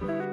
Bye.